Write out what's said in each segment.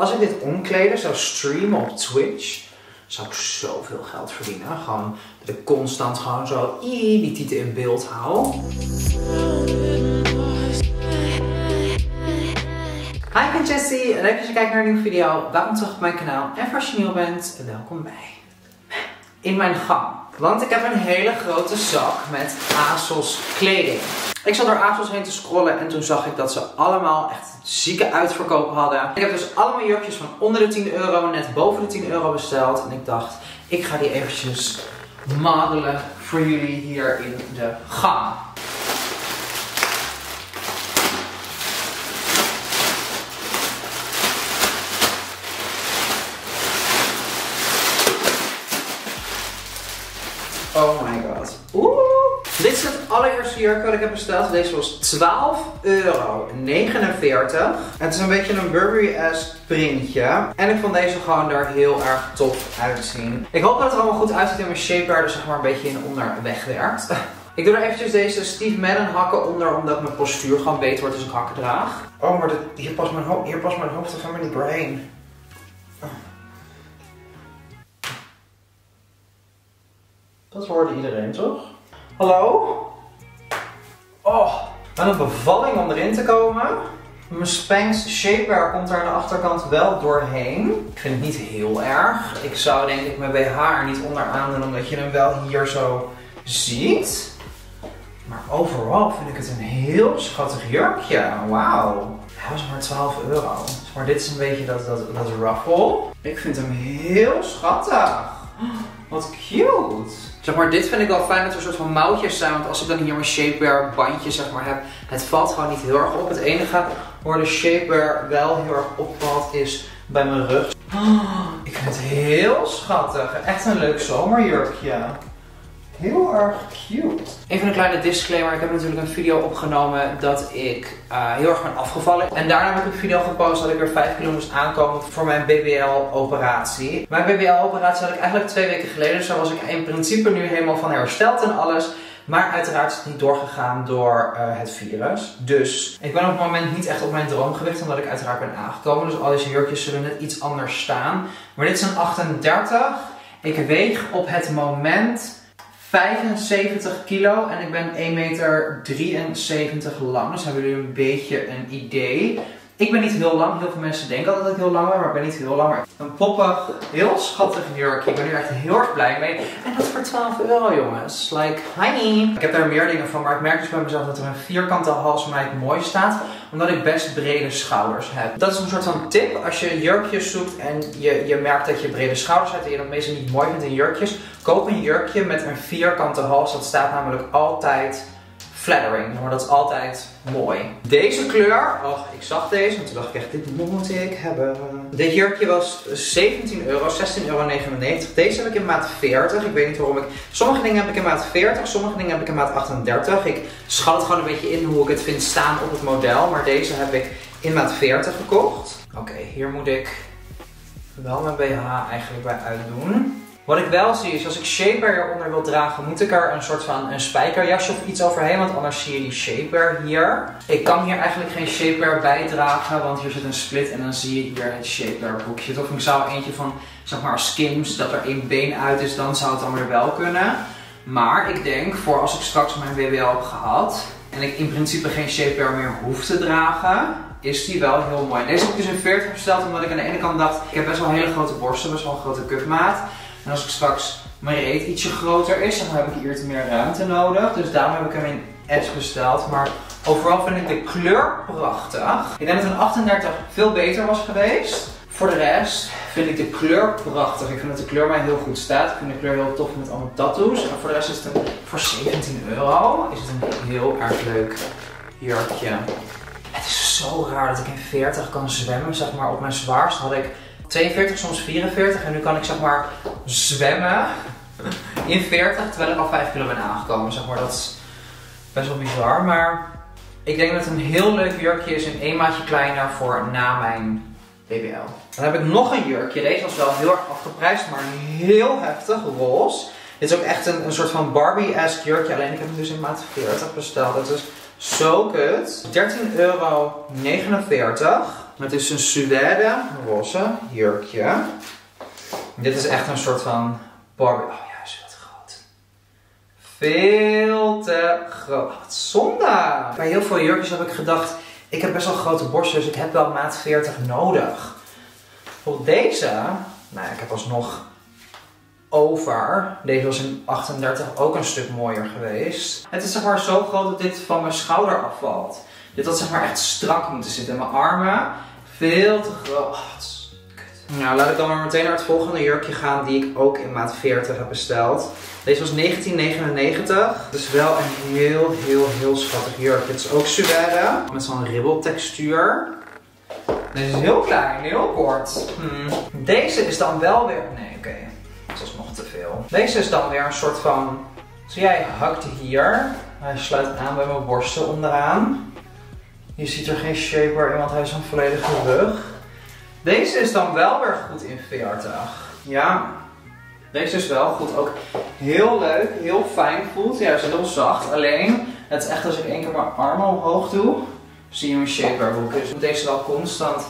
als ik dit omkleden zou streamen op Twitch, zou ik zoveel geld verdienen. Gewoon dat ik constant gewoon zo ii, die tieten in beeld hou. Hi, ik ben Jessie. Leuk dat je kijkt naar een nieuwe video. Welkom terug op mijn kanaal. En als je nieuw bent, welkom bij in mijn gang. Want ik heb een hele grote zak met ASOS kleding. Ik zat door ASOS heen te scrollen en toen zag ik dat ze allemaal echt zieke uitverkoop hadden. Ik heb dus allemaal jurkjes van onder de 10 euro, net boven de 10 euro besteld. En ik dacht, ik ga die eventjes modelen voor jullie hier in de gang. Oh my god. Oeh. Dit is het allereerste jurk wat ik heb besteld. Deze was 12,49 euro. Het is een beetje een Burberry-esque printje. En ik vond deze gewoon er heel erg tof uitzien. Ik hoop dat het er allemaal goed uitziet in mijn shapewear. Dus zeg maar een beetje in onder wegwerkt. Ik doe er eventjes deze Steve Madden hakken onder, omdat mijn postuur gewoon beter wordt als ik hakken draag. Oh, maar hier, past mijn hoofd, hier past mijn hoofd er helemaal niet doorheen. Dat hoorde iedereen, toch? Hallo? Oh, wat een bevalling om erin te komen. Mijn Spanx shapewear komt daar aan de achterkant wel doorheen. Ik vind het niet heel erg. Ik zou denk ik mijn BH er niet onderaan doen, omdat je hem wel hier zo ziet. Maar overal vind ik het een heel schattig jurkje. Wauw. Hij was maar 12 euro. Maar dit is een beetje dat, dat, dat ruffle. Ik vind hem heel schattig. Wat cute. Zeg maar, dit vind ik wel fijn dat er een soort van mouwtjes zijn. Want als ik dan hier mijn shapewear bandje zeg maar heb, het valt gewoon niet heel erg op. Het enige waar de shapewear wel heel erg opvalt is bij mijn rug. Oh, ik vind het heel schattig. Echt een leuk zomerjurkje. Heel erg cute. Even een kleine disclaimer. Ik heb natuurlijk een video opgenomen dat ik uh, heel erg ben afgevallen. En daarna heb ik een video gepost dat ik weer 5 kilo moest aankomen voor mijn BBL-operatie. Mijn BBL-operatie had ik eigenlijk twee weken geleden. Daar was ik in principe nu helemaal van hersteld en alles. Maar uiteraard is het niet doorgegaan door uh, het virus. Dus ik ben op het moment niet echt op mijn droomgewicht, omdat ik uiteraard ben aangekomen. Dus al deze jurkjes zullen net iets anders staan. Maar dit is een 38. Ik weeg op het moment 75 kilo en ik ben 1,73 meter lang. Dus hebben jullie een beetje een idee. Ik ben niet heel lang. Heel veel mensen denken altijd dat ik heel lang ben, maar ik ben niet heel lang. Een poppig, heel schattig jurkje. Ik ben er echt heel erg blij mee. En dat voor 12 euro, jongens. Like, hi. Ik heb daar meer dingen van, maar ik merk dus bij mezelf dat er een vierkante hals mij het mooi staat. Omdat ik best brede schouders heb. Dat is een soort van tip. Als je jurkjes zoekt en je, je merkt dat je brede schouders hebt en je dat meestal niet mooi vindt in jurkjes. Koop een jurkje met een vierkante hals. Dat staat namelijk altijd flattering. Maar dat is altijd mooi. Deze kleur, oh, ik zag deze en toen dacht ik echt, dit moet ik hebben. Dit jurkje was 17 euro, 16,99 euro. Deze heb ik in maat 40. Ik weet niet waarom ik... Sommige dingen heb ik in maat 40, sommige dingen heb ik in maat 38. Ik schat het gewoon een beetje in hoe ik het vind staan op het model. Maar deze heb ik in maat 40 gekocht. Oké, hier moet ik wel mijn BH eigenlijk bij uitdoen. Wat ik wel zie is als ik shapewear eronder wil dragen, moet ik er een soort van een spijkerjasje of iets overheen. Want anders zie je die shapewear hier. Ik kan hier eigenlijk geen shapewear bij dragen, want hier zit een split en dan zie je hier het shapewear boekje. Of ik zou eentje van, zeg maar, skims, dat er één been uit is, dan zou het dan weer wel kunnen. Maar ik denk, voor als ik straks mijn BBL heb gehad en ik in principe geen shapewear meer hoef te dragen, is die wel heel mooi. Deze heb ik dus in 40 besteld, omdat ik aan de ene kant dacht, ik heb best wel hele grote borsten, best wel een grote cupmaat. En als ik straks mijn reet ietsje groter is, dan heb ik hier meer ruimte nodig. Dus daarom heb ik hem in S besteld. Maar overal vind ik de kleur prachtig. Ik denk dat een 38 veel beter was geweest. Voor de rest vind ik de kleur prachtig. Ik vind dat de kleur mij heel goed staat. Ik vind de kleur heel tof met allemaal tattoos. En voor de rest is het een, voor 17 euro is het een heel erg leuk jurkje. Het is zo raar dat ik in 40 kan zwemmen. Zeg maar op mijn zwaarst had ik 42, soms 44. En nu kan ik zeg maar zwemmen in 40, terwijl ik al 5 kilo ben aangekomen. Zeg maar. Dat is best wel bizar. Maar ik denk dat het een heel leuk jurkje is. Een één maatje kleiner voor na mijn BBL. Dan heb ik nog een jurkje. Deze was wel heel erg afgeprijsd, maar heel heftig, roze. Dit is ook echt een, een soort van Barbie-esque jurkje. Alleen ik heb hem dus in maat 40 besteld. Het is zo kut. 13,49 euro. Het is een suède roze jurkje. Dit is echt een soort van. Oh ja, is wat groot. Veel te groot. Wat zonde. Bij heel veel jurkjes heb ik gedacht, ik heb best wel grote borsten, dus ik heb wel maat 40 nodig. Bijvoorbeeld deze, nou ik heb alsnog over. Deze was in 38 ook een stuk mooier geweest. Het is zeg maar zo groot dat dit van mijn schouder afvalt. Dit had zeg maar echt strak moeten zitten. En mijn armen veel te groot. Oh, nou, laat ik dan maar meteen naar het volgende jurkje gaan die ik ook in maat 40 heb besteld. Deze was 1999. Dus wel een heel, heel, heel schattig jurk. Het is ook suède. Met zo'n ribbeltextuur. Deze is heel klein, heel kort. Hmm. Deze is dan wel weer... Nee, oké. Dat is nog te veel. Deze is dan weer een soort van... Zie jij hakt hier. Hij sluit aan bij mijn borsten onderaan. Je ziet er geen shaper in, want hij is een volledige rug. Deze is dan wel weer goed in 40. Ja, deze is wel goed. Ook heel leuk, heel fijn voelt. Ja, is heel zacht. Alleen, het is echt als ik één keer mijn armen omhoog doe, zie je mijn shapewear Dus ik moet deze wel constant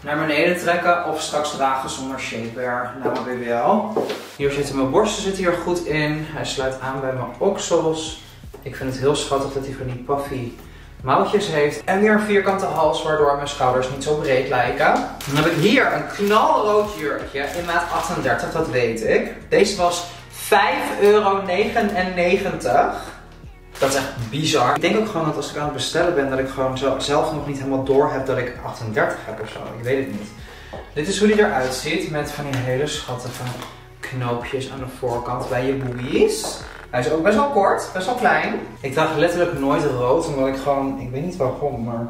naar beneden trekken of straks dragen zonder shapewear naar mijn BBL. Hier zitten mijn borsten zitten hier goed in. Hij sluit aan bij mijn oksels. Ik vind het heel schattig dat hij van die puffy mouwtjes heeft. En weer een vierkante hals, waardoor mijn schouders niet zo breed lijken. Dan heb ik hier een knalrood jurkje in maat 38, dat weet ik. Deze was 5,99 euro. Dat is echt bizar. Ik denk ook gewoon dat als ik aan het bestellen ben, dat ik gewoon zelf nog niet helemaal door heb dat ik 38 heb of zo. Ik weet het niet. Dit is hoe die eruit ziet met van die hele schattige knoopjes aan de voorkant bij je boobies. Hij is ook best wel kort, best wel klein. Ik draag letterlijk nooit rood, omdat ik gewoon, ik weet niet waarom, maar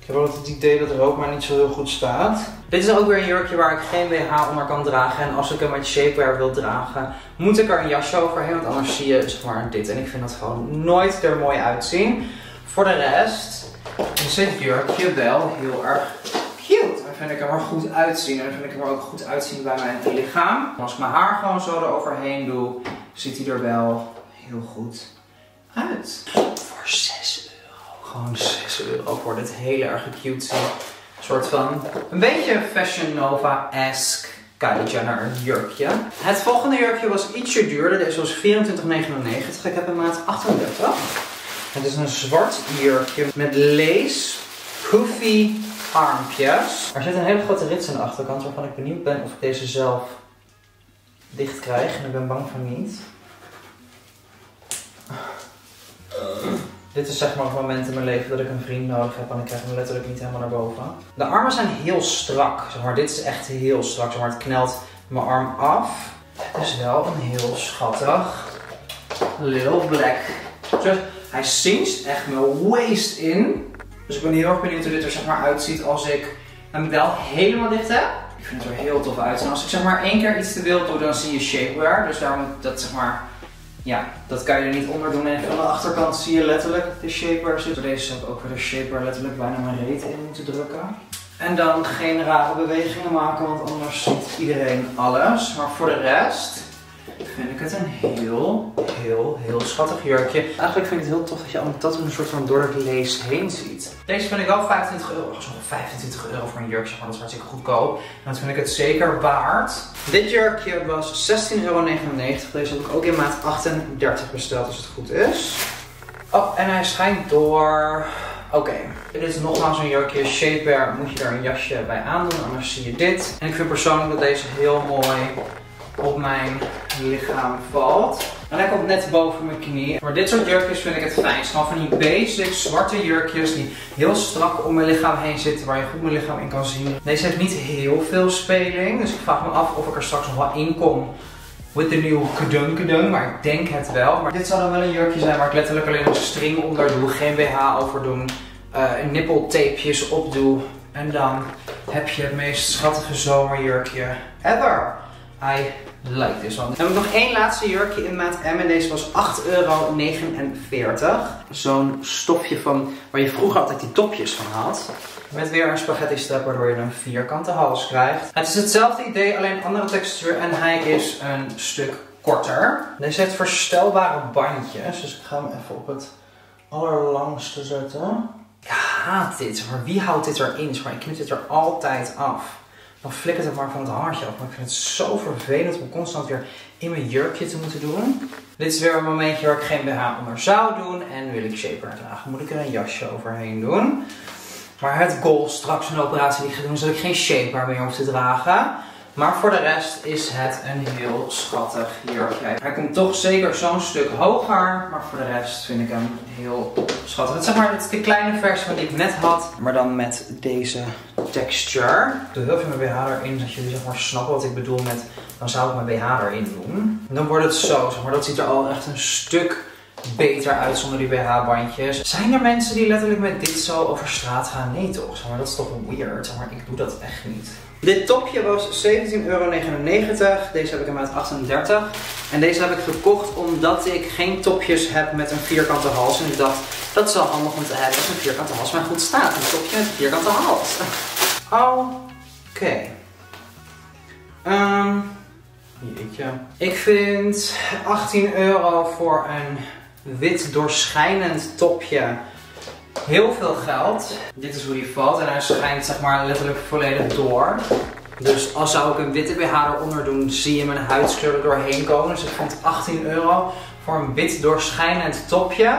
ik heb wel het idee dat rood maar niet zo heel goed staat. Dit is ook weer een jurkje waar ik geen BH onder kan dragen. En als ik hem met shapewear wil dragen, moet ik er een jasje overheen, want anders zie je zeg maar dit. En ik vind dat gewoon nooit er mooi uitzien. Voor de rest is dit jurkje wel heel erg cute. En vind ik hem er goed uitzien. En vind ik hem er ook goed uitzien bij mijn lichaam. Als ik mijn haar gewoon zo eroverheen doe, ziet hij er wel heel goed uit. Voor 6 euro. Gewoon 6 euro voor dit hele erg cute soort van een beetje Fashion Nova-esque Kylie Jenner jurkje. Het volgende jurkje was ietsje duurder. Deze was 24,99. Ik heb een maat 38. Het is een zwart jurkje met lees, poofy armpjes. Er zit een hele grote rits aan de achterkant waarvan ik benieuwd ben of ik deze zelf dicht krijg. En ik ben bang van niet. Dit is zeg maar het moment in mijn leven dat ik een vriend nodig heb en ik krijg hem letterlijk niet helemaal naar boven. De armen zijn heel strak, zeg maar. Dit is echt heel strak, zeg maar. Het knelt mijn arm af. Het is wel een heel schattig little black. Dus hij zingt echt mijn waist in. Dus ik ben heel erg benieuwd hoe dit er zeg maar uitziet als ik hem wel helemaal dicht heb. Ik vind het er heel tof uitzien. Als ik zeg maar één keer iets te wild doe, dan zie je shapewear. Dus daar moet dat zeg maar ja, dat kan je er niet onder doen. En van de achterkant zie je letterlijk de shapewear zitten. Deze zou ik ook weer de shapewear letterlijk bijna mijn reet in moeten drukken. En dan geen rare bewegingen maken, want anders ziet iedereen alles. Maar voor de rest vind ik het een heel, heel, heel schattig jurkje. Eigenlijk vind ik het heel tof dat je allemaal dat een soort van door het lees heen ziet. Deze vind ik wel 25 euro. Zo'n 25 euro voor een jurkje, maar dat is hartstikke goedkoop. En dat vind ik het zeker waard. Dit jurkje was 16,99 euro. Deze heb ik ook in maat 38 besteld, als het goed is. Oh, en hij schijnt door... Oké, dit is nogmaals een jurkje. Shapewear moet je er een jasje bij aandoen, anders zie je dit. En ik vind persoonlijk dat deze heel mooi op mijn lichaam valt. En hij komt net boven mijn knie. Maar dit soort jurkjes vind ik het fijnst. Van die basic zwarte jurkjes die heel strak om mijn lichaam heen zitten. Waar je goed mijn lichaam in kan zien. Deze heeft niet heel veel speling. Dus ik vraag me af of ik er straks nog wel in kom. With de nieuwe kudung, maar ik denk het wel. Maar dit zou dan wel een jurkje zijn waar ik letterlijk alleen een string onder doe. Geen BH over doen. Uh, nippeltapejes opdoe. En dan heb je het meest schattige zomerjurkje ever. I like this one. Dan heb ik nog één laatste jurkje in maat M en deze was 8,49 euro. Zo'n stofje van waar je vroeger altijd die topjes van had. Met weer een spaghetti strap waardoor je een vierkante hals krijgt. Het is hetzelfde idee, alleen andere textuur en hij is een stuk korter. Deze heeft verstelbare bandjes, dus ik ga hem even op het allerlangste zetten. ik haat dit. Maar wie houdt dit erin? Maar ik knip dit er altijd af. Dan flikkert het maar van het haartje af. Maar ik vind het zo vervelend om constant weer in mijn jurkje te moeten doen. Dit is weer een momentje waar ik geen BH onder zou doen. En wil ik shaper dragen. Moet ik er een jasje overheen doen. Maar het goal straks een operatie die ik ga doen, is dat ik geen shaper meer hoef te dragen. Maar voor de rest is het een heel schattig jurkje. Hij komt toch zeker zo'n stuk hoger. Maar voor de rest vind ik hem heel schattig. Het is, zeg maar, de kleine versie die ik net had. Maar dan met deze texture. Ik doe heel veel mijn BH erin, zodat jullie zeg maar snappen wat ik bedoel met... Dan zou ik mijn BH erin doen. dan wordt het zo, maar. Dat ziet er al echt een stuk beter uit zonder die BH-bandjes. Zijn er mensen die letterlijk met dit zo over straat gaan? Nee toch? Zeg maar, dat is toch weird. maar, ik doe dat echt niet. Dit topje was 17,99 euro. Deze heb ik in maat 38. En deze heb ik gekocht omdat ik geen topjes heb met een vierkante hals. En ik dacht, dat is wel handig om te hebben als een vierkante hals maar goed staat. Een topje met een vierkante hals. Oké. Okay. Um, jeetje. Ik vind 18 euro voor een wit doorschijnend topje heel veel geld. Dit is hoe die valt en hij schijnt zeg maar letterlijk volledig door. Dus als zou ik een witte BH eronder doen, zie je mijn huidskleur er doorheen komen. Dus ik vond 18 euro voor een wit doorschijnend topje.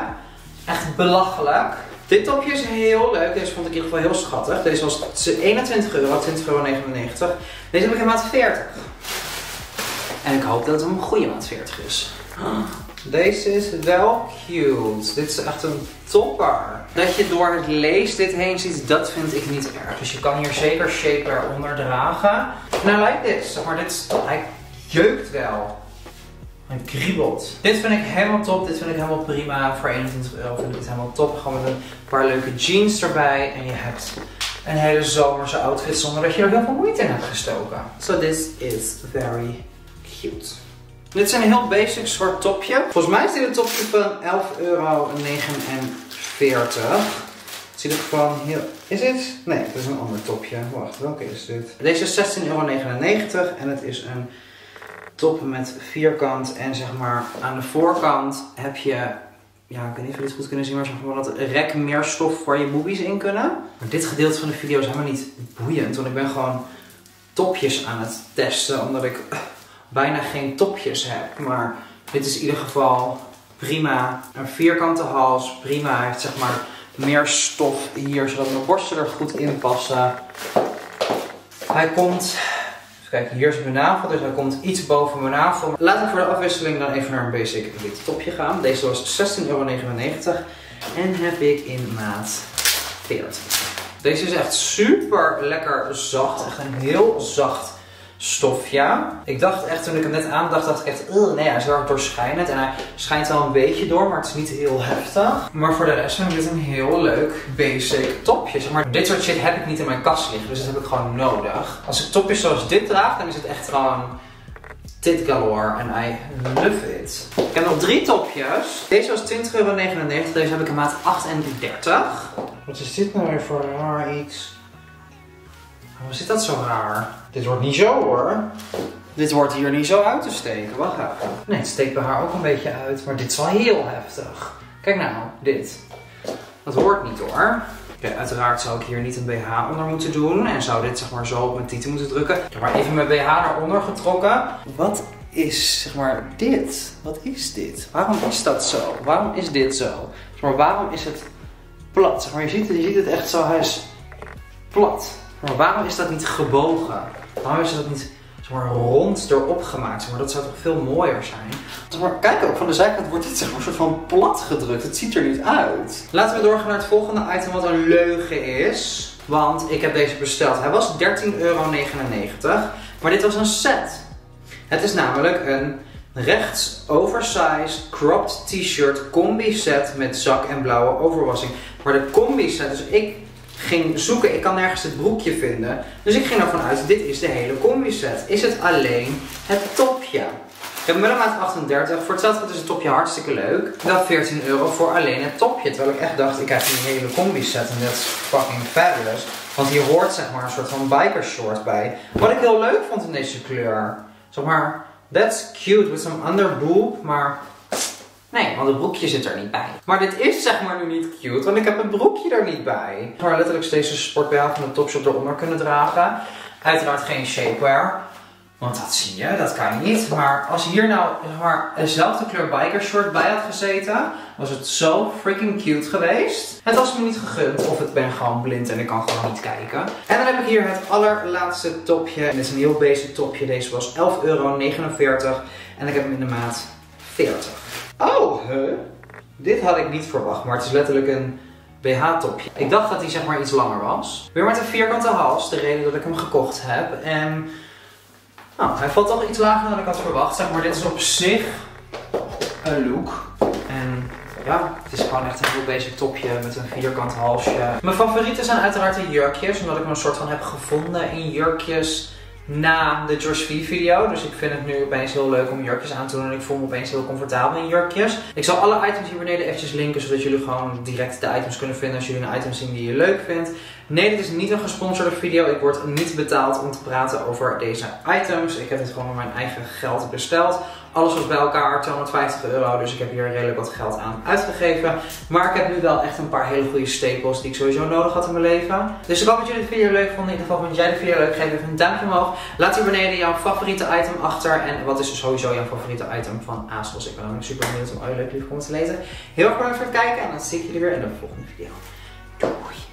Echt belachelijk. Dit topje is heel leuk. Deze vond ik in ieder geval heel schattig. Deze was 21 euro, 20,99 euro. Deze heb ik in maat 40. En ik hoop dat het een goede maat 40 is. Deze is wel cute. Dit is echt een topper. Dat je door het lees dit heen ziet, dat vind ik niet erg. Dus je kan hier zeker shape eronder dragen. Nou, like this. Maar dit hij jeukt wel. Hij kriebelt. Dit vind ik helemaal top. Dit vind ik helemaal prima. Voor 21 euro vind ik het helemaal top. Gewoon met een paar leuke jeans erbij. En je hebt een hele zomerse outfit zonder dat je er heel veel moeite in hebt gestoken. So this is very cute. Dit is een heel basic zwart topje. Volgens mij is dit een topje van 11,49 euro. Het ziet er gewoon heel... Is dit? Nee, het is een ander topje. Wacht, welke is dit? Deze is 16,99 euro en het is een top met vierkant. En zeg maar aan de voorkant heb je ja, ik weet niet of jullie het goed kunnen zien, maar zeg maar dat rek meer stof voor je boobies in kunnen. Maar dit gedeelte van de video is helemaal niet boeiend, want ik ben gewoon topjes aan het testen, omdat ik bijna geen topjes heb. Maar dit is in ieder geval prima. Een vierkante hals, prima. Hij heeft zeg maar meer stof hier, zodat mijn borsten er goed in passen. Hij komt, kijken, hier is mijn navel, dus hij komt iets boven mijn navel. Laten we voor de afwisseling dan even naar een basic wit topje gaan. Deze was 16,99 euro en heb ik in maat 40. Deze is echt super lekker zacht, echt een heel zacht stofje. Ik dacht echt, toen ik hem net aandacht, dacht ik echt, nee, hij is wel doorschijnend. En hij schijnt wel een beetje door, maar het is niet heel heftig. Maar voor de rest vind ik dit een heel leuk basic topje. maar dit soort shit heb ik niet in mijn kast liggen, dus dat heb ik gewoon nodig. Als ik topjes zoals dit draag, dan is het echt gewoon tit galore en I love it. Ik heb nog drie topjes. Deze was 20,99 euro. Deze heb ik in maat 38. Wat is dit nou weer voor raar iets? Waarom zit dat zo raar? Dit wordt niet zo hoor. Dit wordt hier niet zo uit te steken. Wacht even. Nee, het steekt bij haar ook een beetje uit. Maar dit is wel heel heftig. Kijk nou, dit. Dat hoort niet hoor. Okay, uiteraard zou ik hier niet een BH onder moeten doen. En zou dit zeg maar zo op mijn titel moeten drukken. Ik heb maar even mijn BH eronder getrokken. Wat is zeg maar dit? Wat is dit? Waarom is dat zo? Waarom is dit zo? Zeg maar waarom is het plat? Zeg maar je ziet het, je ziet het echt zo. Hij is plat. Maar waarom is dat niet gebogen? Waarom is dat niet zeg maar, rond erop gemaakt? Zeg maar, dat zou toch veel mooier zijn? Zeg maar, kijk ook, van de zijkant wordt dit zeg maar, een soort van plat gedrukt. Het ziet er niet uit. Laten we doorgaan naar het volgende item wat een leugen is. Want ik heb deze besteld. Hij was 13,99 euro. Maar dit was een set. Het is namelijk een rechts oversized cropped t-shirt combi set met zak en blauwe overwassing. Maar de combi set, dus ik ging zoeken. Ik kan nergens het broekje vinden. Dus ik ging ervan uit, dit is de hele combi set. Is het alleen het topje? Ik heb een maat 38. Voor hetzelfde is het topje hartstikke leuk. Wel 14 euro voor alleen het topje. Terwijl ik echt dacht, ik krijg een hele combi set. En dat is fucking fabulous. Want hier hoort zeg maar een soort van biker short bij. Wat ik heel leuk vond in deze kleur. Zeg maar, that's cute with some underboob. Maar Nee, want het broekje zit er niet bij. Maar dit is zeg maar nu niet cute, want ik heb het broekje er niet bij. Ik zou letterlijk deze sport van de topshop eronder kunnen dragen. Uiteraard geen shapewear. Want dat zie je, dat kan niet. Maar als hier nou maar dezelfde kleur biker short bij had gezeten, was het zo freaking cute geweest. Het was me niet gegund, of ik ben gewoon blind en ik kan gewoon niet kijken. En dan heb ik hier het allerlaatste topje. Dit is een heel basic topje. Deze was 11,49 euro. En ik heb hem in de maat 40. Oh, huh? Dit had ik niet verwacht, maar het is letterlijk een BH-topje. Ik dacht dat hij zeg maar iets langer was. Weer met een vierkante hals, de reden dat ik hem gekocht heb. En nou, hij valt toch iets lager dan ik had verwacht. Zeg maar, dit is op zich een look. En ja, het is gewoon echt een heel basic topje met een vierkant halsje. Mijn favorieten zijn uiteraard de jurkjes, omdat ik me een soort van heb gevonden in jurkjes na de George V video. Dus ik vind het nu opeens heel leuk om jurkjes aan te doen. En ik voel me opeens heel comfortabel in jurkjes. Ik zal alle items hier beneden eventjes linken. Zodat jullie gewoon direct de items kunnen vinden als jullie een item zien die je leuk vindt. Nee, dit is niet een gesponsorde video. Ik word niet betaald om te praten over deze items. Ik heb dit gewoon met mijn eigen geld besteld. Alles was bij elkaar 250 euro, dus ik heb hier redelijk wat geld aan uitgegeven. Maar ik heb nu wel echt een paar hele goede staples die ik sowieso nodig had in mijn leven. Dus ik hoop dat jullie de video leuk vonden. In ieder geval vond jij de video leuk, geef even een duimpje omhoog. Laat hier beneden jouw favoriete item achter. En wat is sowieso jouw favoriete item van ASOS. Ik ben ook super benieuwd om al je leuke lieve comments te lezen. Heel erg bedankt voor het kijken en dan zie ik jullie weer in de volgende video. Doei!